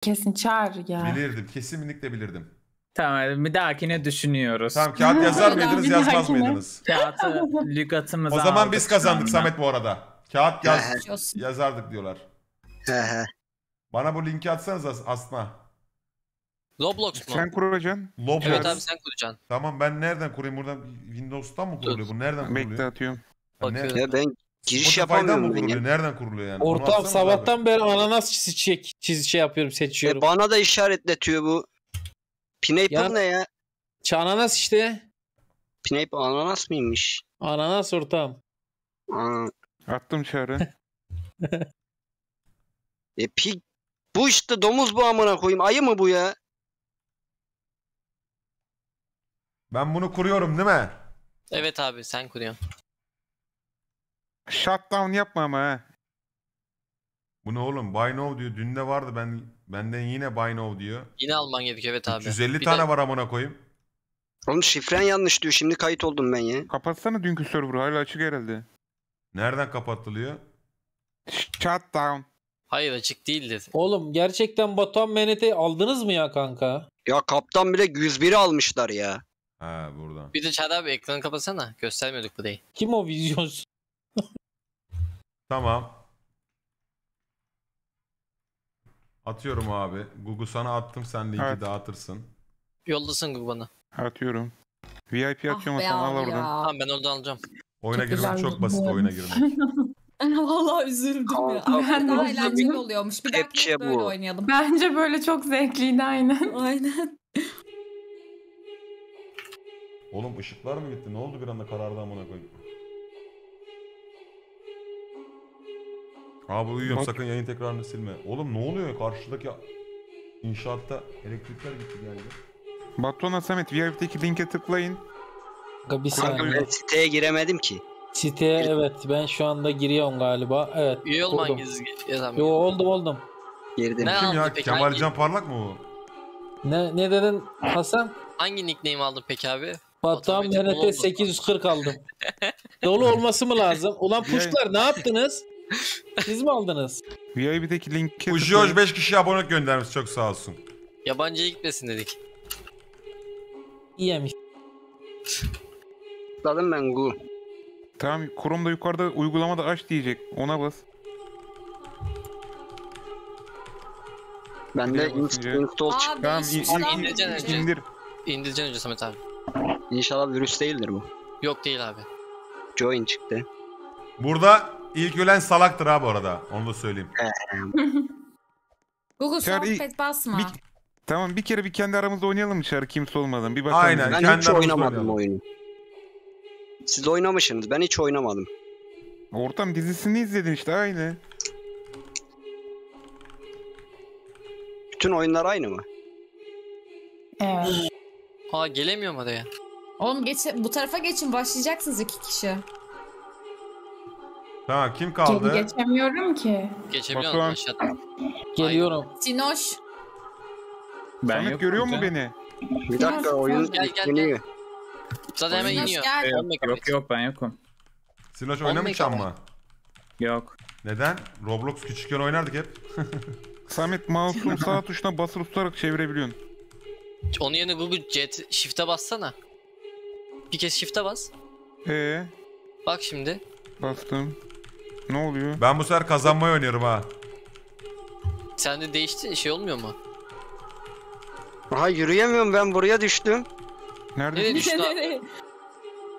Kesin çağır ya. Bilirdim. Kesinlikle bilirdim. Tamam bir dahakine düşünüyoruz. Tamam kağıt yazar Bir mıydınız dahakine. yazmaz mıydınız? Kağıtı lügatımıza O zaman aldık biz şu kazandık anda. Samet bu arada. Kağıt yaz, yazardık diyorlar. He he. Bana bu linki atsanız As- Asna. Roblox mu? Sen kuracaksın. Loblox. Evet abi sen kuracaksın. Tamam ben nereden kurayım? Buradan Windows'tan mı kuruluyor? Bu nereden Bekle kuruluyor? atıyorum. Ha, ne- Bakıyorum. Ya ben giriş Spotify'dan mı yapamıyorum ben kuruluyor? ya. Nereden kuruluyor yani? Ortam sabahtan beri ananas çiz, çiz şey yapıyorum seçiyorum. E, bana da işaretletiyor bu. Pineapple Ya- ne ya? Ç- ananas işte. Pineapple ananas mıymış? Ananas ortam. Aa, Attım çağrı. e pig bu işte domuz bu amına koyayım. Ayı mı bu ya? Ben bunu kuruyorum değil mi? Evet abi sen kuruyorsun. Shutdown yapma ama ha. Bu ne oğlum? Buy now diyor. Dün de vardı. Ben benden yine buy now diyor. Yine alman gerekiyor evet abi. 150 Bir tane de- var amına koyayım. Oğlum şifren yanlış diyor. Şimdi kayıt oldum ben ya. Kapatsana dünkü server'ı hala açık herhalde. Nereden kapatılıyor? Shutdown. Hayır açık değildir. Oğlum gerçekten Batuhan Menet'i aldınız mı ya kanka? Ya kaptan bile 101'i almışlar ya. Ha buradan. Bir de Çağrı abi ekranı kapatsana. Göstermiyorduk burayı. Kim o vizyonsuz? Tamam. Atıyorum abi. Google sana attım. Sen linki Evet. dağıtırsın. Yollasın Google bana. Atıyorum. VIP atıyorum Ah be Hasan al oradan. ya. Tamam ben oradan alacağım. Oyuna Çok girmek güzel çok basit bu oyuna girmek. Vallahi üzüldüm ya. Kanka, Ben de Daha üzüldüm. eğlenceli oluyormuş. Bir Kepçe dakika böyle bu. oynayalım. Bence böyle çok zevkliydi aynen. Aynen. Oğlum ışıklar mı gitti? Ne oldu bir anda karardı amına koyayım? Abi uyuyorum Bak- sakın yayın tekrarını silme. Oğlum ne oluyor karşıdaki inşaatta elektrikler gitti geldi. Batuhan'a Samet VIP'deki linke tıklayın. Kanka bir saniye. Ben siteye giremedim ki. Siteye evet ben şu anda giriyorum galiba. Evet. Üye olman gizli yazamıyor. Yo oldum oldum. Girdim. Ne Kim aldın ya? peki? Kemal Hangi, Can Parlak mı o? Ne ne dedin Hasan? hangi nickname aldın peki abi? Batuhan Otomatik Menet'e oldu. 840 aldım. Dolu olması mı lazım? Ulan puşlar ne yaptınız? Siz mi aldınız? VIP'deki linke Ujiyoj tıklayın. 5 kişi abonelik göndermiş çok sağ olsun. Yabancıya gitmesin dedik. İyi yemiş. Tıkladım ben Gu. Tamam Chrome'da yukarıda uygulamada aç diyecek. Ona bas. İnst- basınca- install çık. Tamam in- in- indir. İndireceksin önce Samet abi. İnşallah virüs değildir bu. Yok değil abi. Join çıktı. Burada ilk ölen salaktır ha bu arada. Onu da söyleyeyim. Google Çağrı, sohbet basma. bir- Tamam bir kere bir kendi aramızda oynayalım mı çağrı kimse olmadan. Bir bakalım. Aynen. Ben kendi hiç aramızda oynamadım oynayalım. oyunu. Siz oynamışsınız. Ben hiç oynamadım. Ortam dizisini izledin işte aynı. Bütün oyunlar aynı mı? Evet. Aa gelemiyorum oraya. Oğlum geç, bu tarafa geçin. Başlayacaksınız iki kişi. Tamam kim kaldı? geçemiyorum ki. Geçebiliyor Batuhan. musun aşağıdan? Geliyorum. Sinoş. Ben Samet görüyor mu beni? Bir dakika oyun Gel. Zaten hemen Sinoş iniyor. gel. Yok, 10 megabit. yok yok ben yokum. Siloş On oynamayacak mı? Yok. Neden? Roblox küçükken oynardık hep. Samet mouse'un sağ tuşuna basılı tutarak çevirebiliyorsun. Onun yerine Google Jet Shift'e bassana. Bir kez Shift'e bas. Ee, Bak şimdi. bastım. Ne oluyor? Ben bu sefer kazanmayı oynuyorum ha. Sende değişti şey olmuyor mu? Aha yürüyemiyorum ben buraya düştüm. Nerede? Nereye düştü abi?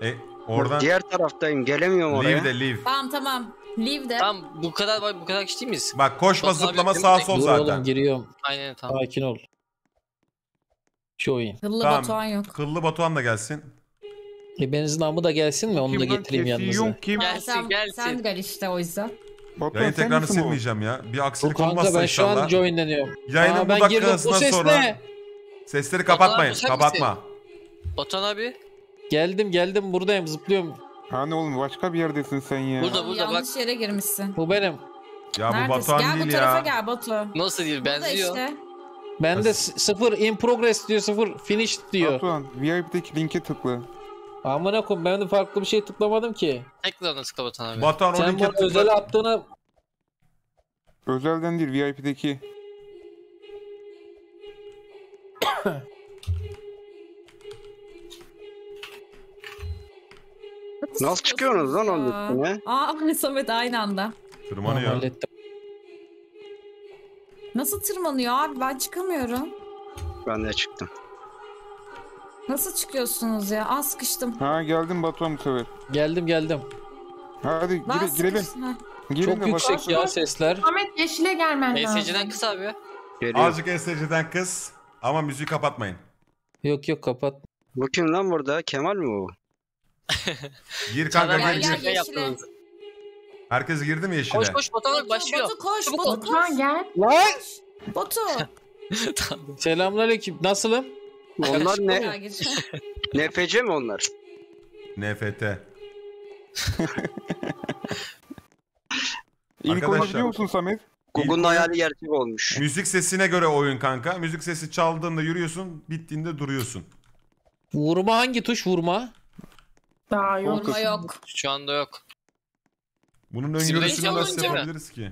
E oradan Diğer taraftayım gelemiyorum oraya. leave de leave. tamam tamam. Leave de. Tamam bu kadar bu kadar kişi değil miyiz? Bak koşma abi zıplama sağ yok, sol Dur zaten. oğlum giriyorum. Aynen tamam. Sakin ol. Şu oyun. Hıllı Tamam. Batuhan yok. Kıllı Batuhan da gelsin. E benizin namı da gelsin mi? Onu da Kim lan? getireyim Kesiyor yanınıza. kim? Gelsin, sen, gelsin. Sen gel işte o yüzden. Batuhan Yayın sen tekrarını misin bu? silmeyeceğim ya. Bir aksilik kanka olmazsa ben şu an inşallah. joinleniyorum. Yayının Aa, bu ben girdim. Bu dakikasından ses sonra ne? sesleri Batuhan kapatmayın. abi, sen Kapatma. Batuhan abi. Geldim geldim buradayım zıplıyorum. Hani oğlum başka bir yerdesin sen ya. Burada burada bak. Yanlış yere girmişsin. Bu benim. Ya bu Neredesin? Batuhan gel bu değil tarafa ya. gel Batu. Nasıl değil Burada benziyor. işte. Bende s- sıfır in progress diyor sıfır finish diyor. Batuhan VIP'deki linke tıkla. Amına koyayım ben de farklı bir şey tıklamadım ki. Ona tıkla Batuhan abi. Batuhan o Sen linke bana tıkla. özel attığına Özelden değil VIP'deki. Nasıl çıkıyorsunuz lan onun Ya. üstüne? Aa Samet aynı anda. Tırmanıyor. Hallettim. Nasıl tırmanıyor abi ben çıkamıyorum. Ben de çıktım. Nasıl çıkıyorsunuz ya? Az sıkıştım. Ha geldim Batuhan bu sefer. Geldim geldim. Hadi gire, girelim. sıkıştım. Ha. Girin Çok de yüksek ya sesler. Ahmet yeşile gelmen lazım. ESC'den kısa abi. Geliyor. Azıcık SC'den kız ama müziği kapatmayın. Yok yok kapat. Bu kim lan burada? Kemal mi bu? Gir kanka gir gel, gir. gel. yaptınız? Herkes girdi mi yeşile? Koş koş Batuhan abi Batu, başlıyor. Batu koş, Çabuk Batu koş. Batuhan gel. Batu. Tamam. Selamünaleyküm. Nasılım? Onlar ne? NFC mi onlar? NFT. İlk oyunu biliyor musun Samet? Google'un oyun- hayali gerçek olmuş. Müzik sesine göre oyun kanka. Müzik sesi çaldığında yürüyorsun, bittiğinde duruyorsun. Vurma hangi tuş vurma? Daha yok. Vurma yok. Şu anda yok. Bunun öngörüsünü nasıl olunca- yapabiliriz ki?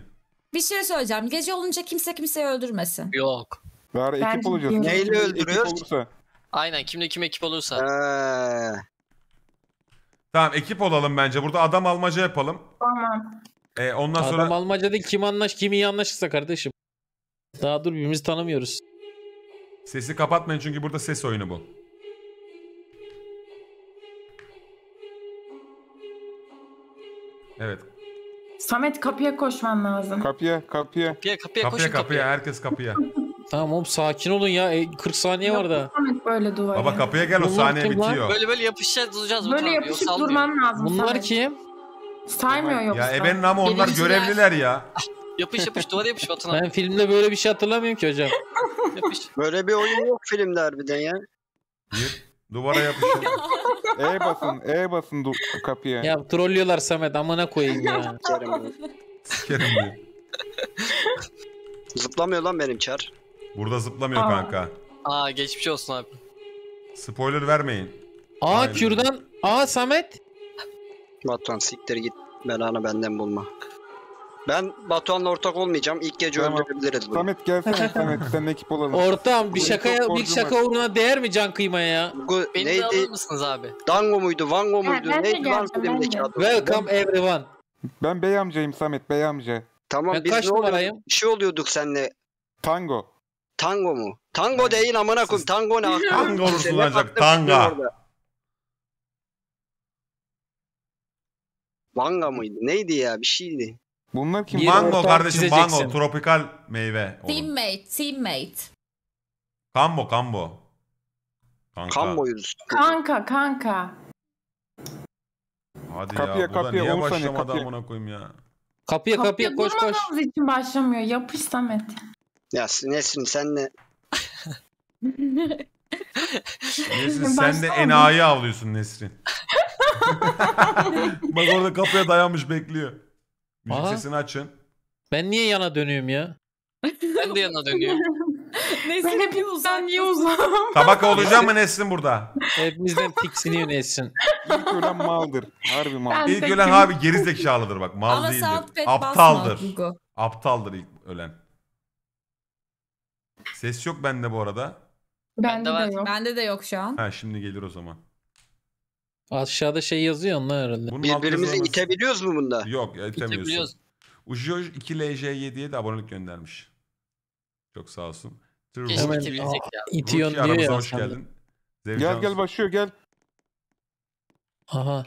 Bir şey söyleyeceğim. Gece olunca kimse kimseyi öldürmesin. Yok. Daha ekip Bence olacağız. Neyle Ekip öldürüyoruz? olursa. Aynen kimle kim ekip olursa. Ee, Tamam ekip olalım bence. Burada adam almaca yapalım. Tamam. Ee, ondan sonra Adam almaca değil kim anlaş kim iyi anlaşırsa kardeşim. Daha dur birbirimizi tanımıyoruz. sesi kapatmayın çünkü burada ses oyunu bu. Evet. Samet kapıya koşman lazım. Kapıya kapıya. Kapıya kapıya, Kapıya koşun kapıya, kapıya. herkes kapıya. Tamam sakin olun ya. E, 40 saniye var da. Samet böyle duvara. Baba kapıya gel o Bunlar saniye kim lan? bitiyor. Böyle böyle yapışacağız duracağız. Böyle abi, yapışıp durman lazım Bunlar Samet. kim? Saymıyor yoksa. Ya ebenin ama onlar görevliler ya. Yapış yapış duvara yapış Batuhan abi. Ben filmde böyle bir şey hatırlamıyorum ki hocam. Yapış. böyle bir oyun yok filmde harbiden ya. Gir. Duvara yapışın. E basın. E basın du- kapıya. Ya trollüyorlar Samet amına koyayım ya. Kerim. Sikerim diyor. Zıplamıyor lan benim çar. Burada zıplamıyor Aa. kanka. Aa geçmiş olsun abi. Spoiler vermeyin. Aa Aynen. Kürdan. Aa Samet. Batuhan siktir git. Belanı benden bulma. Ben Batuhan'la ortak olmayacağım. İlk gece Tamam. öldürebiliriz bunu. Samet gelsene Samet. Sen ekip olalım. Ortam bir Çok şakaya bir borcum şaka var. uğruna değer mi can kıymaya ya? Bu Beni de neydi? alır mısınız abi? Dango muydu? Vango Ha, muydu? ben de neydi lan ben filmdeki de. adı? Welcome everyone. Ben bey amcayım Samet. Bey amca. Tamam Ben biz kaç ne oluyorduk? numarayım? Bir şey oluyorduk seninle. Tango. Tango mu? Tango değil amına koyayım. Tango ne? Tango ancak, aklın tanga. Vanga mıydı? Neydi ya? Bir şeydi. Bunlar kim? Bir Mango ortam kardeşim çizeceksin. mango. Tropikal meyve. oğlum. Teammate, teammate. Kambo kambo. Kanka. Kamboyuz. Kanka kanka. Hadi Kapıya, ya. Bu da kapıya, niye başlamadı kapıya. amına koyayım ya. Kapıya kapıya koş koş. durmadığımız için başlamıyor. Yapış Samet. Ya Nesrin sen ne? Nesrin sen de Başlamadı. enayi avlıyorsun Nesrin. Bak orada kapıya dayanmış bekliyor. Müzik Aha. sesini açın. Ben niye yana dönüyorum ya? Ben de yanına dönüyorum. Neyse Ben hep uzan niye uzan? Tabaka olacak mı Nesrin burada? Hepimizden tiksiniyor Nesin. İlk ölen maldır. Harbi mal. Ben- İlk ölen abi geri zekalıdır bak. Mal Ama değildir. Aptaldır. basma Gugu. Aptaldır ilk ölen. Ses yok bende bu arada. Bende var. de yok. Bende de yok şu an. Ha şimdi gelir o zaman. Aşağıda şey yazıyor onlar herhalde. Bunun alt Birbirimizi yazılaması- itebiliyoruz mu bunda? Yok itemiyorsun. İtebiliyoruz. Ujoj 2LJ7'ye de abonelik göndermiş. Çok sağ olsun. Tır Keşke Hemen- itebilsek ya. İtiyon Ruki diyor aramıza ya. hoş sandım. geldin. Gel Zevcan- gel başlıyor gel. Aha.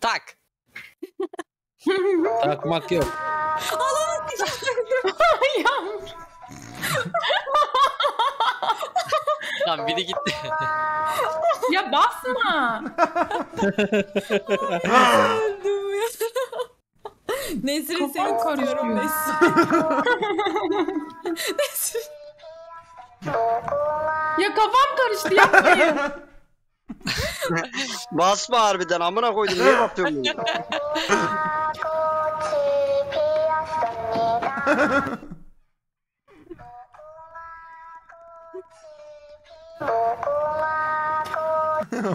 Tak. Takmak yok. Tamam biri gitti. ya basma. Öldüm ya. Nesrin Kafam seni tutuyorum karışıyor. Nesrin. Nesrin. Ya kafam karıştı yapmayın. Basma harbiden amına koydum. Niye yapıyorsun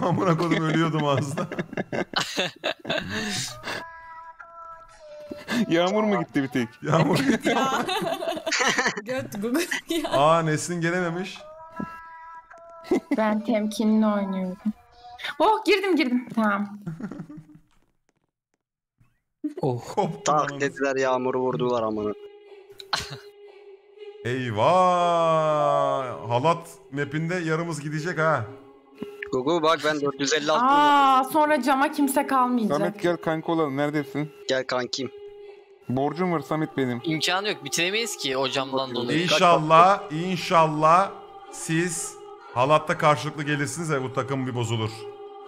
Amına kodum ölüyordum ağzına. Yağmur mu gitti bir tek? Yağmur. Ya. Göt Google ya. Aa Nesin gelememiş. Ben temkinli oynuyorum. Oh girdim girdim. Tamam. Oh. Koptu Tak lan. dediler yağmuru vurdular amına. Eyvah! Halat mapinde yarımız gidecek ha. Gugu bak ben 456 Aa sonra cama kimse kalmayacak. Samet gel kanka olalım. Neredesin? gel kankim. Borcum var Samet benim. İmkanı yok bitiremeyiz ki o camdan dolayı. İnşallah, inşallah siz halatta karşılıklı gelirsiniz ve bu takım bir bozulur.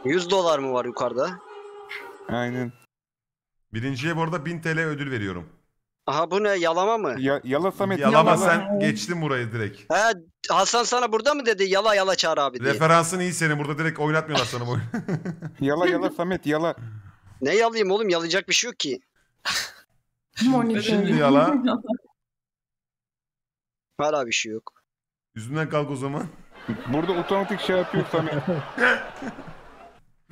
100 dolar mı var yukarıda? Aynen. Birinciye bu arada 1000 TL ödül veriyorum. Aha bu ne yalama mı? Ya, yala Samet. Yalama yala. sen geçtin burayı direkt. He Hasan sana burada mı dedi yala yala çağır abi diye. Referansın iyi senin burada direkt oynatmıyorlar sana bu oyunu. Yala yala Samet yala. Ne yalayayım oğlum yalayacak bir şey yok ki. Monitör. Şimdi yala. Hala bir şey yok. Yüzünden kalk o zaman. Burada otomatik şey yapıyor Samet.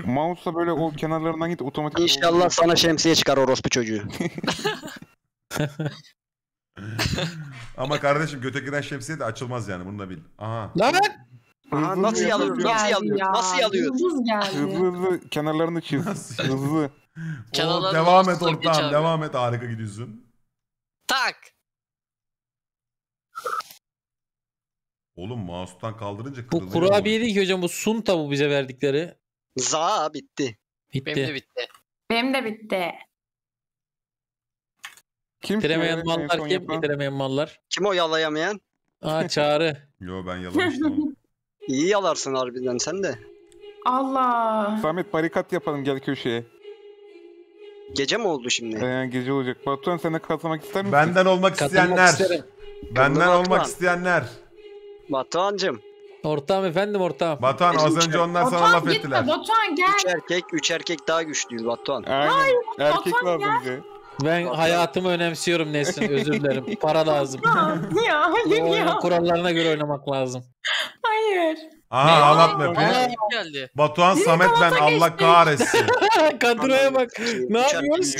Mouse'la böyle o kenarlarından git otomatik. İnşallah sana şemsiye çıkar orospu çocuğu. Ama kardeşim göte giren şemsiye de açılmaz yani bunu da bil. Aha. Lan! Aha, nasıl Hızlı yalıyor. Nasıl Geldi yalıyorsun? ya, Nasıl yalıyorsun? Yıldız Hızlı geldi. hızlı kenarlarını çiz. Nasıl? hızlı. Oo, Kenarlarını devam et geç ortağım abi. devam et harika gidiyorsun. Tak. Oğlum mouse'tan kaldırınca Bu kırılıyor. kurabiye değil ki hocam bu sunta bu bize verdikleri. Za bitti. Bitti. Benim de bitti. Benim de bitti. Kim Bitiremeyen en son mallar kim? yapan? Bitiremeyen mallar. Kim o yalayamayan? Aa çağrı. Yo ben yalamıştım. İyi yalarsın harbiden sen de. Allah. Samet barikat yapalım gel köşeye. Gece mi oldu şimdi? Ee, gece olacak. Batuhan sen de katılmak ister misin? Benden olmak Katılmak isteyenler. isterim. Benden Kırmızı olmak Batuhan. isteyenler. Batuhan'cım. Ortağım efendim ortağım. Batuhan az önce onlar sana laf ettiler. Batuhan gel. Üç erkek, üç erkek daha güçlüyüz Batuhan. Aynen. Erkek Batuhan lazım bize. Ben hayatımı önemsiyorum Nesin özür dilerim. Para lazım. ya hayır oyunun ya. kurallarına göre oynamak lazım. Hayır. Aa, mapi. geldi. Batuhan Samet ben Allah kahretsin. Kadroya bak. Ne yapıyoruz?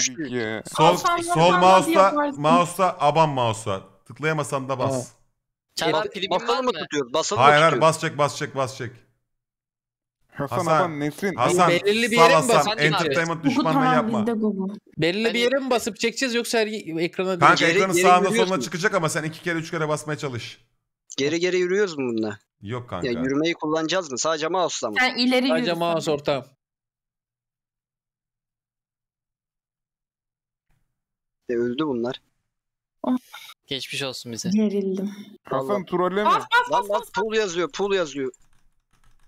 Sol Alsan sol mouse'la yaparsın. mouse'la aban mouse'a. Tıklayamasan da bas. Çağrı Bas- primim var basılı mı? mı tutuyoruz? Basılı mı Hayır hayır tutuyoruz? basacak basacak basacak. Hasan, Hasan. Aban Nesrin. Hasan belirli bir yere mi basacak? Entertainment düşmanlığı tamam yapma. Ben- bir yere mi basıp çekeceğiz yoksa her ekrana? Kanka Geri- ekranın geri sağında yürüyorsun. soluna çıkacak ama sen iki kere üç kere basmaya çalış. Geri geri yürüyoruz mu bununla? Yok kanka. Ya yürümeyi kullanacağız mı? Sadece mouse'la mı? Sen ileri Sadece yürü. mouse ortağım. E, öldü bunlar. Geçmiş olsun bize. Gerildim. Hasan trolleme. Bas bas Lan bas lan bas. pool yazıyor, pool yazıyor.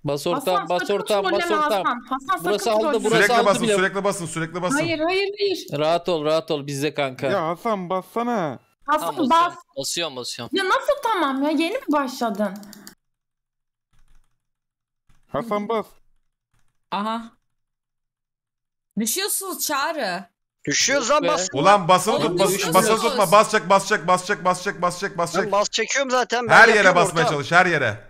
Bas Hasan, bas ortağım, bas. Hasan Burası aldı, burası Sürekli aldı basın, bile. sürekli basın, sürekli basın. Hayır hayır hayır. Rahat ol, rahat ol bizde kanka. Ya Hasan bassana. Hasan Tamam, bas. basıyorum. Basıyorum. Ya nasıl tamam ya yeni mi başladın? Hasan bas. Aha. Düşüyorsunuz çağrı. Düşüyoruz lan bas. Ulan basılı Oğlum tut, bas, basılı tutma. Basacak, basacak, basacak, basacak, basacak, basacak. Ben bas çekiyorum zaten. Ben Her yere basmaya ortam. çalış, her yere.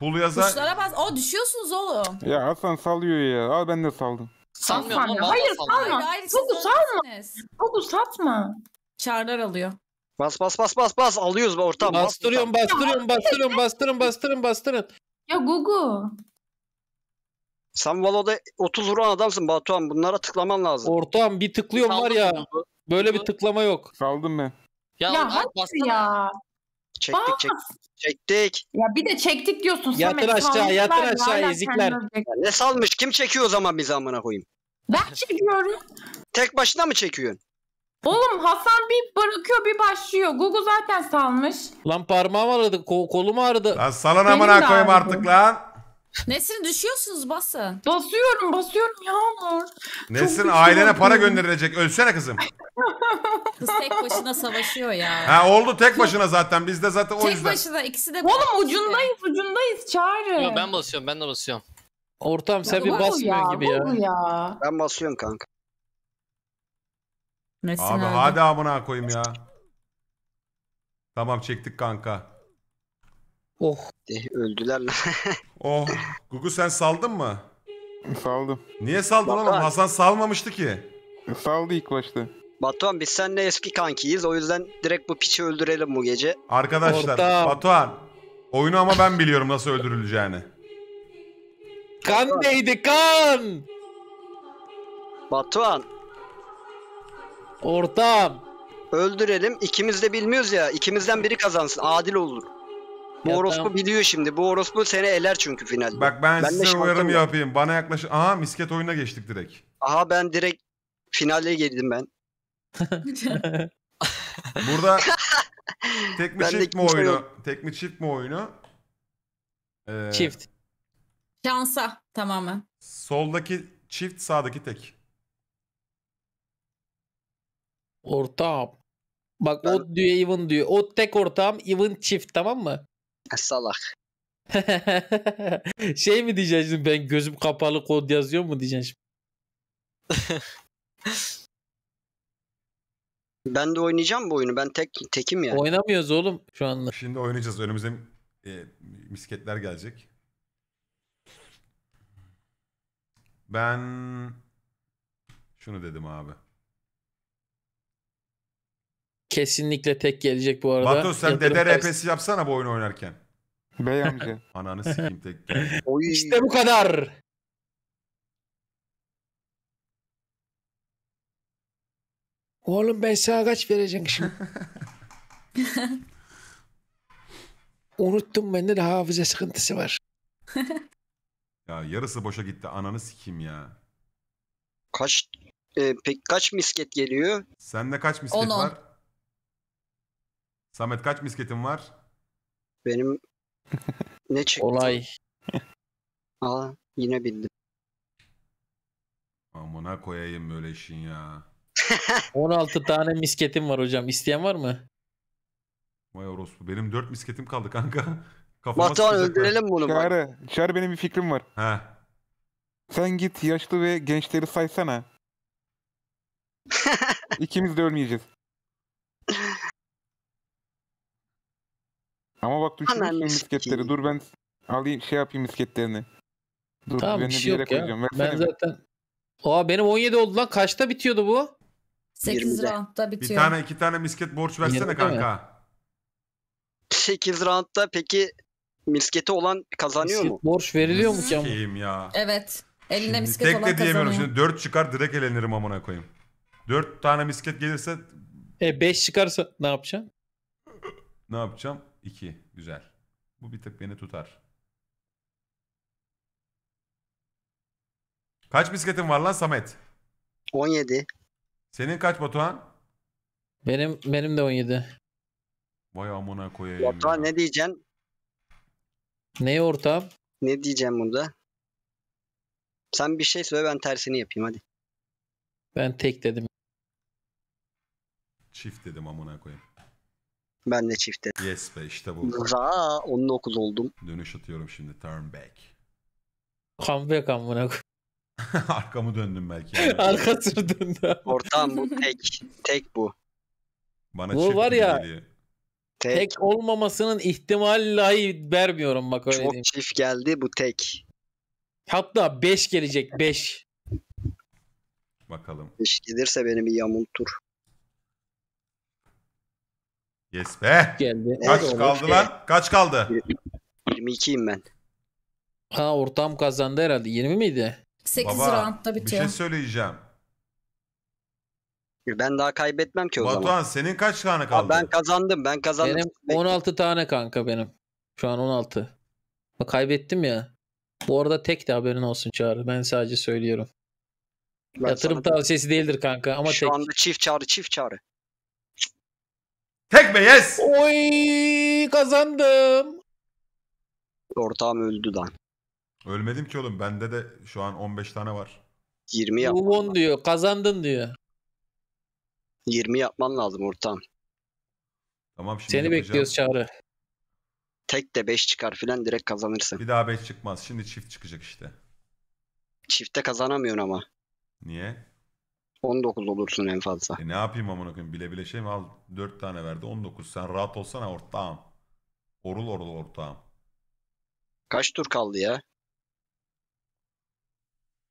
Pulu yaza. Tuşlara bas. O düşüyorsunuz oğlum. Ya Hasan sallıyor ya. Al ben de saldım. Sanmıyorum ama Hayır. Salma. Hayır hayır siz Google, salma. öndesiniz. Google satma. Çağrılar alıyor. Bas bas bas bas bas. Alıyoruz be ortam. bas Bastırıyorum, bastırıyorum, bastırıyorum, bastırın, bastırın, bastırın. Ya Google. Sen Valo'da 30 vuran adamsın Batuhan. Bunlara tıklaman lazım. Ortağım bir tıklıyorum var ya. Böyle bir tıklama yok. Saldım ben. Ya, Ya ya hadi ya. Çektik Bas. çektik. Çektik. Ya bir de çektik diyorsun Samet. aşağı, salmışlar yatın ya, aşağı, ezikler. ne salmış? Kim çekiyor o zaman bizi amına koyayım? Ben çekiyorum. Tek başına mı çekiyorsun? Oğlum Hasan bir bırakıyor bir başlıyor. Google zaten salmış. Lan parmağım ağrıdı, ko- kolum ağrıdı. Lan salın amına koyayım artık lan. Nesrin düşüyorsunuz basın. Basıyorum basıyorum Yağmur. Nesin güçlü ailene para gönderilecek. Ölsene kızım. Kız tek başına savaşıyor ya. Ha oldu tek başına zaten. Biz de zaten o tek yüzden. başına ikisi de Oğlum ucundayız ucundayız çağrı. Yo, ben basıyorum ben de basıyorum. Ortağım sen bir basmıyorsun gibi ya. Ya. Ben basıyorum kanka. Nesin Abi hadi amına koyayım ya. Tamam çektik kanka. Oh. Eh, öldüler lan. Oh. Gugu sen saldın mı? Saldım. Niye saldın oğlum? Baba. Hasan salmamıştı ki. Saldı ilk başta. Batuhan biz seninle eski kankiyiz. O yüzden direkt bu piçi öldürelim bu gece. Arkadaşlar Ortam. Batuhan oyunu ama ben biliyorum nasıl öldürüleceğini. Kan değdi kan. Batuhan Ortam. öldürelim. İkimiz de bilmiyoruz ya. İkimizden biri kazansın. Adil olur. Bu Ya orospu tamam. biliyor şimdi. Bu orospu seni eler çünkü finalde. Bak ben, Ben size uyarım yapayım. Bana yaklaş. Aha misket oyuna geçtik direkt. Aha ben direkt finale girdim ben. Burada tek mi Ben çift mi oyunu? yok. Tek mi çift mi oyunu? Ee, Çift. Şansa tamamen. Soldaki çift sağdaki tek. Ortam. Bak Ben- o diyor even diyor. O tek ortağım even çift tamam mı? Salak. şey mi diyeceksin şimdi ben gözüm kapalı kod yazıyor mu diyeceksin şimdi? Ben de oynayacağım bu oyunu. Ben tek tekim ya. Oynamıyoruz oğlum şu anda. Şimdi oynayacağız. Önümüze e, misketler gelecek. Ben şunu dedim abi. Kesinlikle tek gelecek bu arada. Batu sen Yatırım dede tavsiyesi. RP'si yapsana bu oyunu oynarken. Bey amca. Ananı sikeyim tek. Oy. İşte bu kadar. Oğlum ben sana kaç vereceğim şimdi? Unuttum bende de hafıza sıkıntısı var. Ya yarısı boşa gitti. Ananı sikeyim ya. Kaç e, pek kaç misket geliyor? Sende kaç misket On, on. var? Samet kaç misketin var? Benim ne çıktı? Olay. Aa, yine bildim. Amına koyayım böyle işin ya. 16 tane misketim var hocam. İsteyen var mı? Vay orospu. Benim 4 misketim kaldı kanka. Kafama Batuhan sıkacaklar. öldürelim bunu bak. Çağrı. Çağrı benim bir fikrim var. He. Sen git yaşlı ve gençleri saysana. İkimiz de ölmeyeceğiz. Ama bak düşürürsün misketleri. Dur ben alayım şey yapayım misketlerini. Dur Tamam ben bir şey yere yok ya. koyacağım. Ben Versene bir. zaten... Aa benim 17 oldu lan. Kaçta bitiyordu bu? 8 20'de. roundda Bir bitiyor. tane iki tane misket borç versene Yirmi mi? kanka. 8 roundda peki misketi olan kazanıyor mu? Misket borç veriliyor mu ki ama? Ya. Evet. Elinde Şimdi misket tek olan de diyemiyorum. kazanıyor. Şimdi 4 çıkar direkt elenirim amına koyayım. 4 tane misket gelirse E 5 çıkarsa ne yapacaksın? ne yapacağım? 2. Güzel. Bu bir tık beni tutar. Kaç misketin var lan Samet? 17. Senin kaç Batuhan? Benim benim de 17. Vay amına koyayım. Batuhan ya. ne diyeceksin? Neye ortağım? Ne diyeceğim burada? Sen bir şey söyle ben tersini yapayım hadi. Ben tek dedim. Çift dedim amına koyayım. Ben de çifte. Yes be işte bu. Za 19 oldum. Dönüş atıyorum şimdi. Turn back. Comeback amına koy- Arkamı döndüm belki. yani. Arkasını döndü. Ortağım bu tek. Tek bu. Bana Bu var ya, geliyor. Tek. Tek olmamasının ihtimali dahi vermiyorum bak öyle Çok diyeyim. çift geldi bu tek. Hatta 5 gelecek 5. Bakalım. İş gelirse beni bir yamultur. Yes be. geldi. Kaç Evet, kaldı okey. lan? Kaç kaldı? 22'yim ben. Ha ortam kazandı herhalde. 20 miydi? 8 Baba roundda bir bitiyor. şey söyleyeceğim. Ben daha kaybetmem ki o zaman. Batuhan senin kaç tane Aa, kaldı? ben kazandım. Ben kazandım. Benim 16 tane kanka benim. Şu an 16. Bak kaybettim ya. Bu arada tek de haberin olsun Çağrı. Ben sadece söylüyorum. Ben Yatırım sana- tavsiyesi değildir kanka ama Şu tek. anda çift çağrı çift çağrı. Tek be yes. Oy kazandım. Ortağım öldü lan. Ölmedim ki oğlum. Bende de şu an 15 tane var. 20 yap. Move on diyor. Kazandın diyor. 20 yapman lazım ortağım. Tamam şimdi Seni yapacağım. bekliyoruz Çağrı. Tek de 5 çıkar filan direkt kazanırsın. Bir daha 5 çıkmaz. Şimdi çift çıkacak işte. Çifte kazanamıyorsun ama. Niye? 19 olursun en fazla. E ne yapayım amına koyayım? Bile bile şey mi al 4 tane verdi 19. Sen rahat olsana ortağım. Orul orul ortağım. Kaç tur kaldı ya?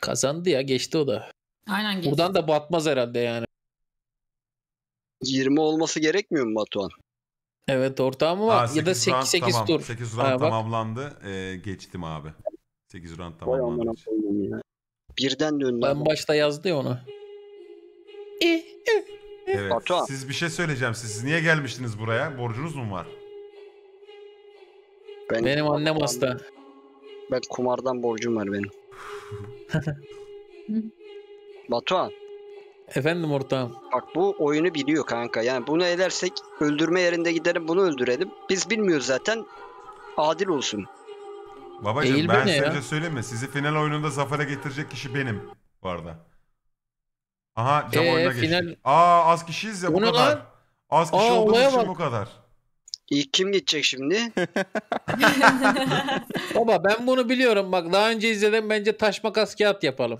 Kazandı ya geçti o da. Aynen geçti. Buradan da batmaz herhalde yani. 20 olması gerekmiyor mu Batuhan? Evet ortağım ama Aa, ya da sekiz 8 round 8 tamam. tur. 8 Ha, round bak. tamamlandı. Ee, geçtim abi. 8 round tamamlandı. Birden döndü. Ben başta yazdı ya onu. Evet. Batuhan. Siz bir şey söyleyeceğim. Siz niye gelmiştiniz buraya? Borcunuz mu var? Ben, Benim annem hasta. Ben kumardan borcum var benim. Batuhan Efendim ortağım. bak bu oyunu biliyor kanka. Yani bunu edersek öldürme yerinde gidelim bunu öldürelim. Biz bilmiyoruz zaten. Adil olsun. Babacım Eğil ben beni size ya. şey söyleyeyim mi? Sizi final oyununda zafere getirecek kişi benim bu arada. Aha cam Ee, oyuna geçtik. final- Aa az kişiyiz ya bu ne kadar. lan? Az kişi Aa, olduğumuz için bak. bu kadar. İlk kim gidecek şimdi? Baba ben bunu biliyorum. Bak daha önce izledim. Bence taş makas kağıt yapalım.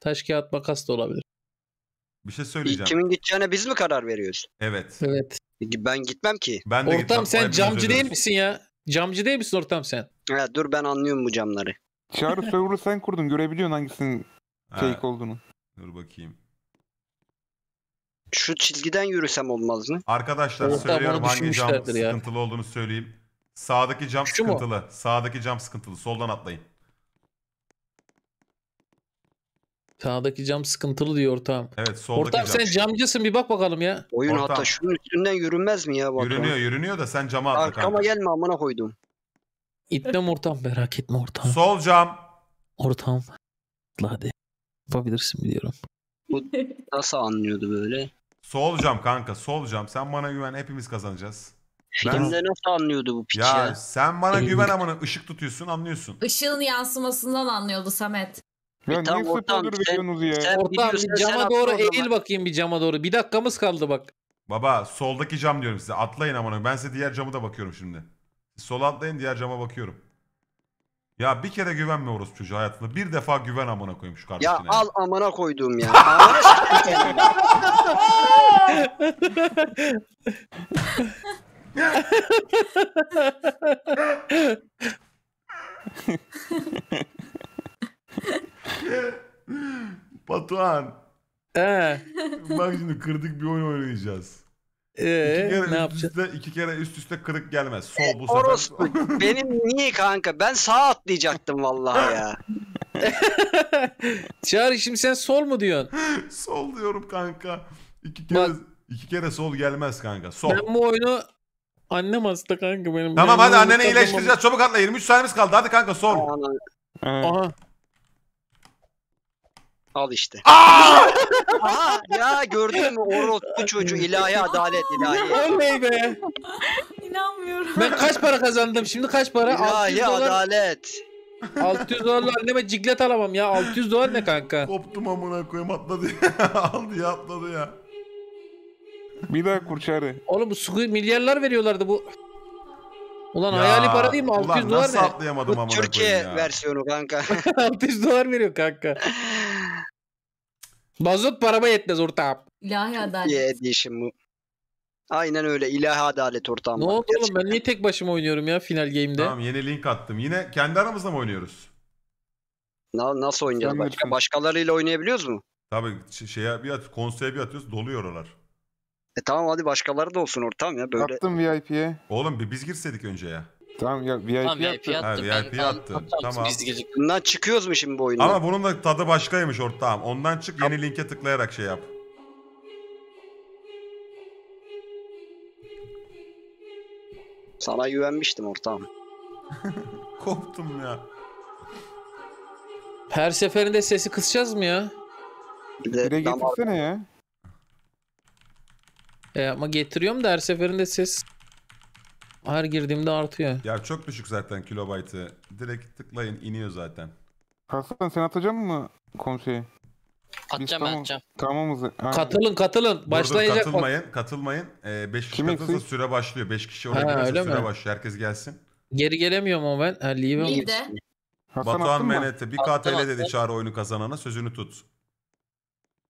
Taş kağıt makas da olabilir. Bir şey İlk söyleyeceğim. kimin gideceğine biz mi karar veriyoruz? Evet. Evet. Ben gitmem ki. Ben de gitmem. Ortam sen Hepimiz camcı değil misin ya? Camcı değil misin ortam sen? Ha, dur ben anlıyorum bu camları. Çağrı server'ı sen kurdun. Görebiliyorsun hangisinin Ha, fake olduğunu. dur bakayım. Şu çizgiden yürüsem olmaz mı? Arkadaşlar Ortam söylüyorum hangi cam düşünmüşlerdir ya. sıkıntılı olduğunu söyleyeyim. Sağdaki cam Şu mu? sıkıntılı. Sağdaki cam sıkıntılı. Soldan atlayın. Sağdaki cam sıkıntılı diyor ortağım. Evet soldaki Ortam cam. sen camcısın bir bak bakalım ya. Oyun Ortam. hatta şunun üstünden yürünmez mi ya Batuhan? Yürünüyor yürünüyor da sen cama atla Arkama kanka. gelme amına koydum. İtmem ortam merak etme ortam. Sol cam. Ortam. Atla hadi. Yapabilirsin biliyorum. Nasıl anlıyordu böyle? Sol cam kanka sol cam. Sen bana güven hepimiz kazanacağız. Ben- Filmde nasıl anlıyordu bu piç Ya, ya? sen bana güven amına ışık tutuyorsun anlıyorsun. Işığın yansımasından anlıyordu Samet. Ya E tamam, niye ortam, spoiler veriyorsunuz ya? sen- Ortam bir cama doğru eğil bakayım bir cama doğru. Bir dakikamız kaldı bak. Baba soldaki cam diyorum size. Atlayın amına. Ben size diğer camı da bakıyorum şimdi. Sola atlayın diğer cama bakıyorum. Ya bir kere güvenme orospu çocuğu hayatında. Bir defa güven amına koyayım şu kardeşine. Ya al amına koyduğum ya. Amına sikeyim seni. Batuhan. He. Bak şimdi kırdık bir oyun oynayacağız. İki Ee, kere ne üst yapacağız? üste, iki kere üst üste kırık gelmez. Sol bu sefer. Orospu. Benim niye kanka? Ben sağa atlayacaktım vallahi ya. Çağrı şimdi sen sol mu diyorsun? sol diyorum kanka. İki kere Bak. iki kere sol gelmez kanka. Sol. Ben bu oyunu annem hasta kanka benim. Tamam Ben hadi kazanmam- iyileştireceğiz. Çabuk atla 23 saniyemiz kaldı. Hadi kanka sol. Ana, Ha. Aha. Al işte. Aha ya gördün mü orospu çocuğu ilahi adalet ilahi. Oley be. İnanmıyorum. Ben kaç para kazandım? Şimdi kaç para? 600 İlahi dolar. adalet. 600 dolarla anneme ciklet alamam ya. 600 dolar ne kanka? Koptum amına koyayım atladı. Aldı ya atladı ya. Bir daha kur Çağrı. Oğlum bu su milyarlar veriyorlardı bu. Ulan Ya, hayali para değil mi? 600 ulan dolar nasıl ne? atlayamadım Bu amına Türkiye koyayım ya. versiyonu kanka. 600 dolar veriyor kanka. Mazot parama yetmez ortağım. İlahi adalet. Türkiye Edition bu. Aynen öyle ilahi adalet ortağım. Ne oldu oğlum ben niye tek başıma oynuyorum ya final game'de? Tamam yeni link attım. Yine kendi aramızda mı oynuyoruz? Na- nasıl oynayacağız başka? Başkalarıyla oynayabiliyoruz mu? Tabii şeye bir at, konseye bir atıyoruz doluyor oralar. E tamam hadi başkaları da olsun ortam ya böyle. Attım VIP'ye. Oğlum bir biz girseydik önce ya. Tamam ya VIP Tamam yaptım. VIP Ha, attı. VIP ben, attı. Tamam, Tamam. Biz. Bundan çıkıyoruz mu şimdi bu oyundan? Ama bunun da tadı başkaymış ortağım. Ondan çık yeni linke tıklayarak şey yap. Sana güvenmiştim ortağım. Koptum ya. Her seferinde sesi kısacağız mı ya? Bir Bir de de damar getirsene ya. E ama getiriyorum da her seferinde ses her girdiğimde artıyor. Ya çok düşük zaten kilobaytı. Direkt tıklayın iniyor zaten. Hasan sen atacak mı konseye? Atacağım ben tamam. atacağım. Tamamız. Katılın katılın. Dur, dur, Başlayacak bak. katılmayın. Katılmayın. 5 kişi Kim katılırsa eksik? süre başlıyor. 5 kişi oraya Ha, girerse süre mi? başlıyor. Herkes gelsin. Geri gelemiyorum ama ben. Ha, leave mi? Batuhan? Menete 1 Attım, KTL dedi çağrı oyunu kazanana sözünü tut.